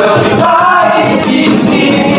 Don't be wise,